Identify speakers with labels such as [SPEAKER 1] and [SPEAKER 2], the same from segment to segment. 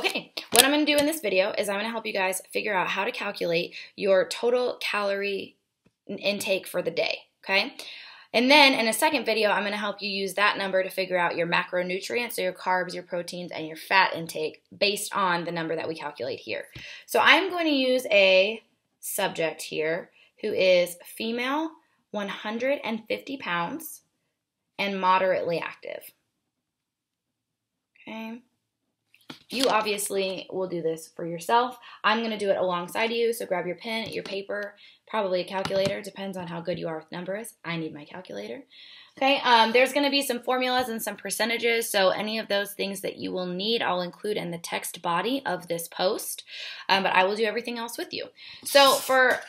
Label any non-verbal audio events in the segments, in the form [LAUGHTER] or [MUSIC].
[SPEAKER 1] Okay, what I'm going to do in this video is I'm going to help you guys figure out how to calculate your total calorie intake for the day, okay? And then in a second video, I'm going to help you use that number to figure out your macronutrients, so your carbs, your proteins, and your fat intake based on the number that we calculate here. So I'm going to use a subject here who is female, 150 pounds, and moderately active. Okay. You obviously will do this for yourself. I'm going to do it alongside you, so grab your pen, your paper, probably a calculator. Depends on how good you are with numbers. I need my calculator. Okay, um, there's going to be some formulas and some percentages, so any of those things that you will need, I'll include in the text body of this post, um, but I will do everything else with you. So for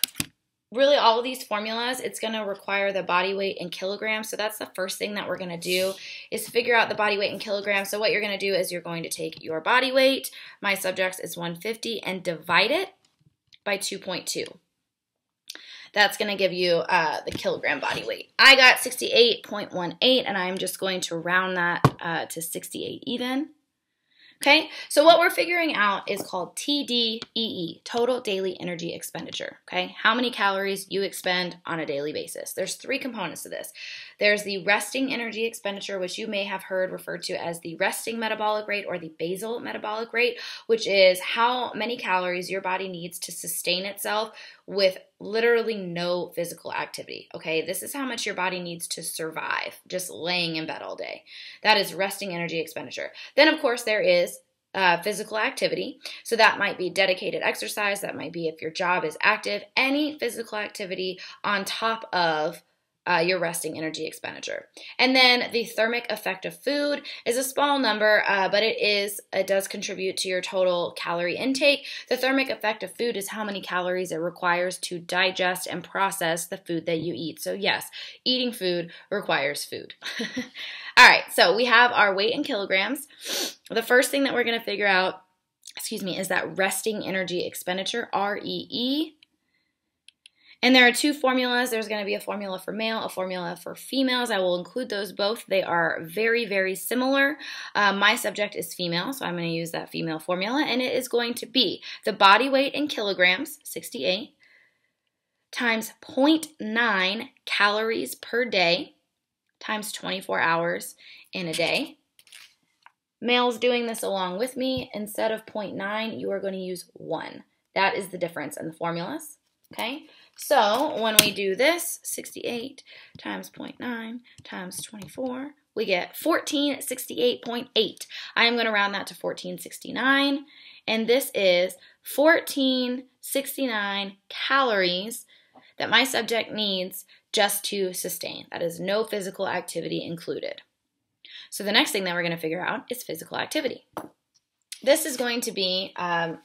[SPEAKER 1] really all of these formulas, it's going to require the body weight in kilograms. So that's the first thing that we're going to do is figure out the body weight in kilograms. So what you're going to do is you're going to take your body weight, my subjects is 150, and divide it by 2.2. That's going to give you uh, the kilogram body weight. I got 68.18, and I'm just going to round that uh, to 68 even. Okay, so what we're figuring out is called TDEE, total daily energy expenditure. Okay, how many calories you expend on a daily basis. There's three components to this. There's the resting energy expenditure, which you may have heard referred to as the resting metabolic rate or the basal metabolic rate, which is how many calories your body needs to sustain itself with literally no physical activity. Okay, this is how much your body needs to survive just laying in bed all day. That is resting energy expenditure. Then, of course, there is uh, physical activity. So that might be dedicated exercise, that might be if your job is active, any physical activity on top of uh, your resting energy expenditure. And then the thermic effect of food is a small number, uh, but it is it does contribute to your total calorie intake. The thermic effect of food is how many calories it requires to digest and process the food that you eat. So yes, eating food requires food. [LAUGHS] All right, so we have our weight in kilograms. The first thing that we're going to figure out, excuse me, is that resting energy expenditure, REE. And there are two formulas. There's going to be a formula for male, a formula for females. I will include those both. They are very, very similar. Uh, my subject is female, so I'm going to use that female formula. And it is going to be the body weight in kilograms, 68, times 0.9 calories per day, times 24 hours in a day. Males doing this along with me, instead of 0.9, you are going to use 1. That is the difference in the formulas, okay? So when we do this, 68 times 0.9 times 24, we get 1468.8. I am going to round that to 1469. And this is 1469 calories that my subject needs just to sustain. That is no physical activity included. So the next thing that we're going to figure out is physical activity. This is going to be um,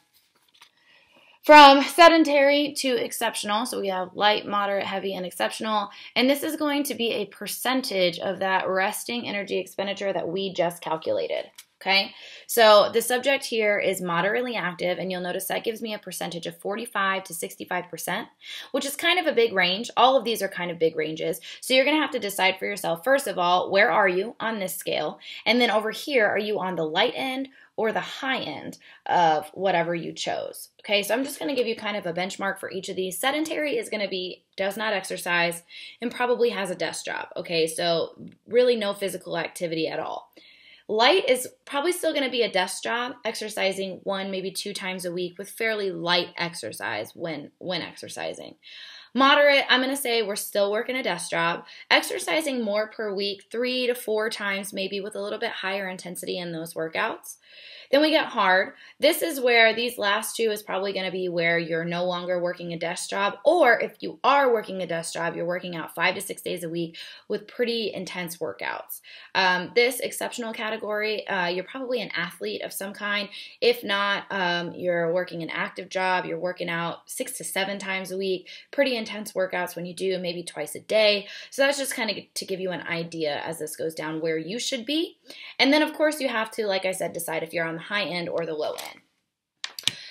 [SPEAKER 1] from sedentary to exceptional. So we have light, moderate, heavy, and exceptional. And this is going to be a percentage of that resting energy expenditure that we just calculated. Okay, so the subject here is moderately active, and you'll notice that gives me a percentage of 45 to 65%, which is kind of a big range. All of these are kind of big ranges. So you're going to have to decide for yourself, first of all, where are you on this scale? And then over here, are you on the light end or the high end of whatever you chose? Okay, so I'm just going to give you kind of a benchmark for each of these. Sedentary is going to be does not exercise and probably has a desk job. Okay, so really no physical activity at all. Light is probably still going to be a desk job, exercising one, maybe two times a week with fairly light exercise when when exercising. Moderate, I'm going to say we're still working a desk job, exercising more per week, three to four times, maybe with a little bit higher intensity in those workouts. Then we get hard. This is where these last two is probably going to be where you're no longer working a desk job, or if you are working a desk job, you're working out five to six days a week with pretty intense workouts. Um, this exceptional category, uh, you're probably an athlete of some kind. If not, um, you're working an active job, you're working out six to seven times a week, pretty intense workouts when you do, maybe twice a day. So that's just kind of to give you an idea as this goes down where you should be. And then, of course, you have to, like I said, decide if you're on the high end or the low end.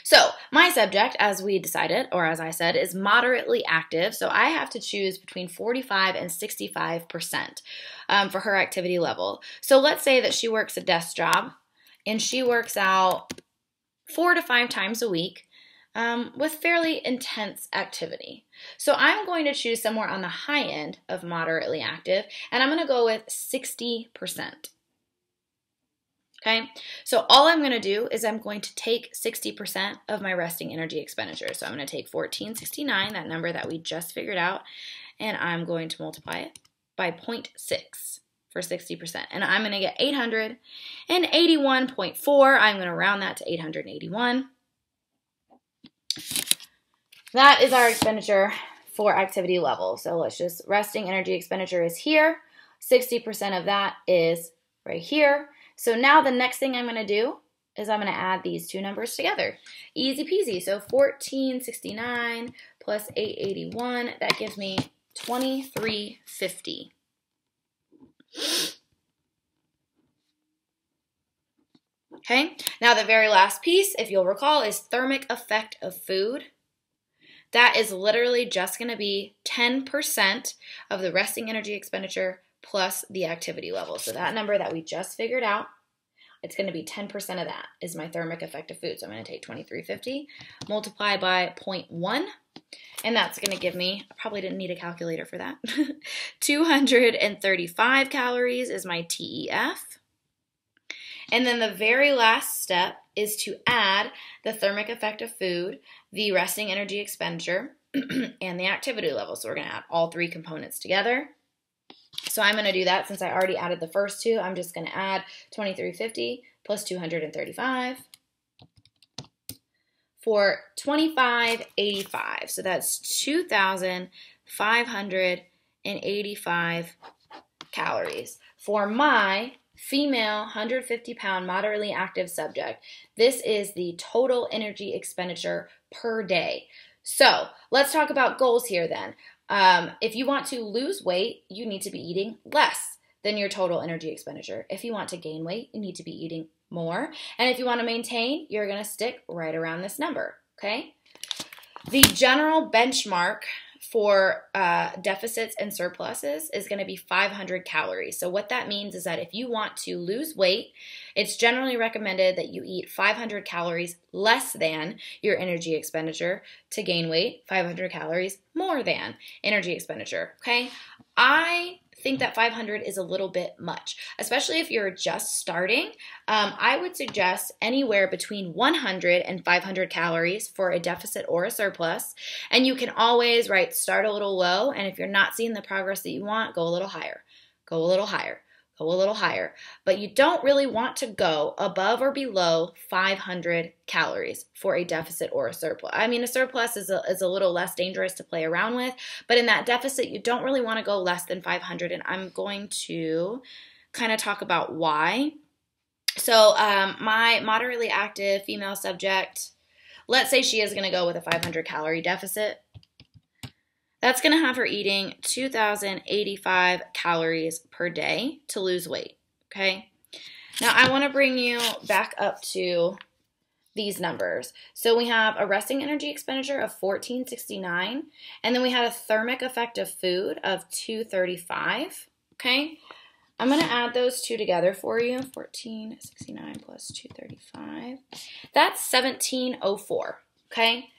[SPEAKER 1] So, my subject, as we decided, or as I said, is moderately active. So, I have to choose between 45 and 65% um, for her activity level. So, let's say that she works a desk job and she works out four to five times a week um, with fairly intense activity. So I'm going to choose somewhere on the high end of moderately active, and I'm going to go with 60%. Okay, so all I'm going to do is I'm going to take 60% of my resting energy expenditure. So I'm going to take 1469, that number that we just figured out, and I'm going to multiply it by 0.6 for 60%. And I'm going to get 881.4. I'm going to round that to 881. That is our expenditure for activity level. So let's just, resting energy expenditure is here. 60% of that is right here. So now the next thing I'm going to do is I'm going to add these two numbers together. Easy peasy. So 1469 plus 881, that gives me 2350. Okay, now the very last piece, if you'll recall, is thermic effect of food. That is literally just going to be 10% of the resting energy expenditure plus the activity level. So that number that we just figured out, it's going to be 10% of that is my thermic effect of food. So I'm going to take 2350, multiply by 0.1, and that's going to give me, I probably didn't need a calculator for that, [LAUGHS] 235 calories is my TEF. And then the very last step is to add the thermic effect of food, the resting energy expenditure, [CLEARS THROAT] and the activity level. So we're going to add all three components together. So I'm going to do that since I already added the first two. I'm just going to add 2350 plus 235 for 2585. So that's 2,585 calories. For my female 150 pound moderately active subject, this is the total energy expenditure per day. So let's talk about goals here then. Um, if you want to lose weight, you need to be eating less than your total energy expenditure. If you want to gain weight, you need to be eating more. And if you want to maintain, you're going to stick right around this number, okay? The general benchmark for uh, deficits and surpluses is going to be 500 calories. So, what that means is that if you want to lose weight, it's generally recommended that you eat 500 calories less than your energy expenditure to gain weight, 500 calories more than energy expenditure. Okay. I think that 500 is a little bit much, especially if you're just starting. Um, I would suggest anywhere between 100 and 500 calories for a deficit or a surplus. And you can always, right, start a little low. And if you're not seeing the progress that you want, go a little higher. Go a little higher go a little higher. But you don't really want to go above or below 500 calories for a deficit or a surplus. I mean, a surplus is a, is a little less dangerous to play around with, but in that deficit, you don't really want to go less than 500. And I'm going to kind of talk about why. So, um, my moderately active female subject, let's say she is going to go with a 500 calorie deficit. That's going to have her eating 2,085 calories per day to lose weight. Okay. Now I want to bring you back up to these numbers. So we have a resting energy expenditure of 1469, and then we had a thermic effect of food of 235. Okay. I'm going to add those two together for you. 1469 plus 235. That's 1704. Okay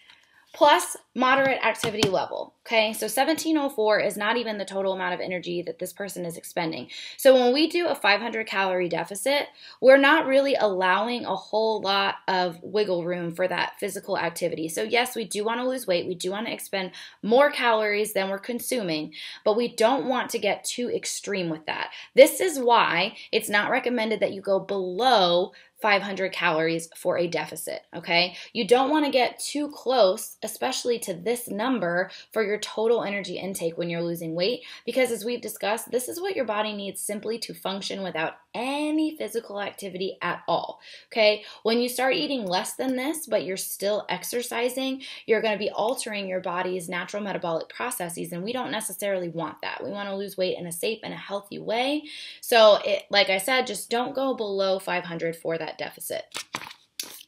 [SPEAKER 1] plus moderate activity level. Okay, so 1704 is not even the total amount of energy that this person is expending. So when we do a 500 calorie deficit, we're not really allowing a whole lot of wiggle room for that physical activity. So, yes, we do want to lose weight, we do want to expend more calories than we're consuming, but we don't want to get too extreme with that. This is why it's not recommended that you go below 500 calories for a deficit, okay? You don't want to get too close, especially to this number for your total energy intake when you're losing weight, because as we've discussed, this is what your body needs simply to function without any physical activity at all, okay? When you start eating less than this, but you're still exercising, you're going to be altering your body's natural metabolic processes, and we don't necessarily want that. We want to lose weight in a safe and a healthy way. So, it, like I said, just don't go below 500 for that that deficit.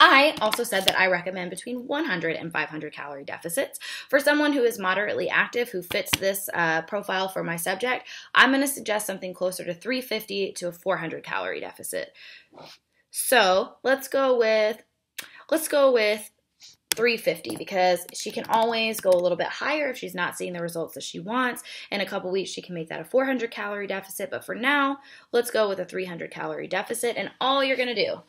[SPEAKER 1] I also said that I recommend between 100 and 500 calorie deficits. For someone who is moderately active, who fits this uh, profile for my subject, I'm going to suggest something closer to 350 to a 400 calorie deficit. So let's go with let's go with 350 because she can always go a little bit higher if she's not seeing the results that she wants. In a couple weeks, she can make that a 400 calorie deficit. But for now, let's go with a 300 calorie deficit. And all you're going to do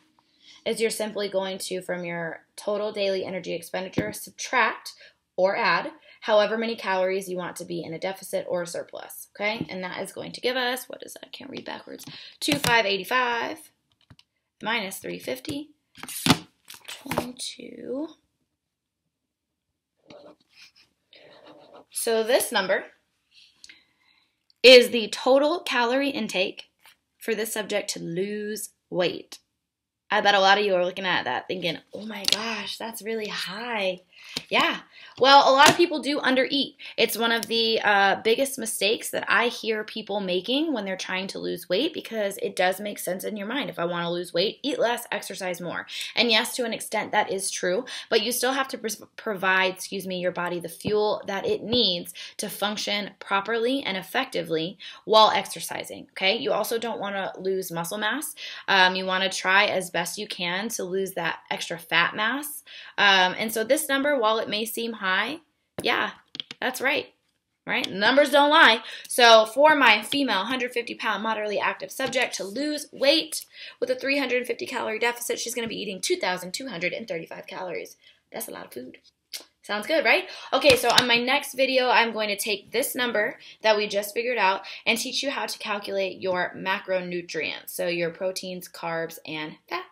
[SPEAKER 1] is you're simply going to, from your total daily energy expenditure, subtract or add however many calories you want to be in a deficit or a surplus. Okay, and that is going to give us what is that? I can't read backwards. 2585 minus 350, 22. So this number is the total calorie intake for this subject to lose weight. I bet a lot of you are looking at that thinking, oh my gosh, that's really high. Yeah. Well, a lot of people do undereat. It's one of the uh, biggest mistakes that I hear people making when they're trying to lose weight because it does make sense in your mind. If I want to lose weight, eat less, exercise more. And yes, to an extent, that is true, but you still have to pr- provide, excuse me, your body the fuel that it needs to function properly and effectively while exercising. Okay. You also don't want to lose muscle mass. Um, you want to try as best you can to lose that extra fat mass. Um, and so this number, while it may seem high, yeah, that's right. Right? Numbers don't lie. So, for my female 150 pound moderately active subject to lose weight with a 350 calorie deficit, she's going to be eating 2,235 calories. That's a lot of food. Sounds good, right? Okay, so on my next video, I'm going to take this number that we just figured out and teach you how to calculate your macronutrients, so your proteins, carbs, and fats.